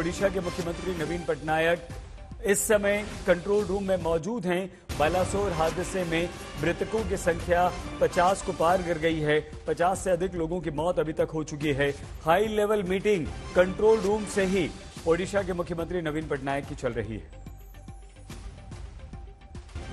ओडिशा के मुख्यमंत्री नवीन पटनायक इस समय कंट्रोल रूम में मौजूद हैं। बालासोर हादसे में मृतकों की संख्या 50 को पार कर गई है। 50 से अधिक लोगों की मौत अभी तक हो चुकी है। High level meeting control room से ही ओडिशा के मुख्यमंत्री नवीन पटनायक की चल रही है।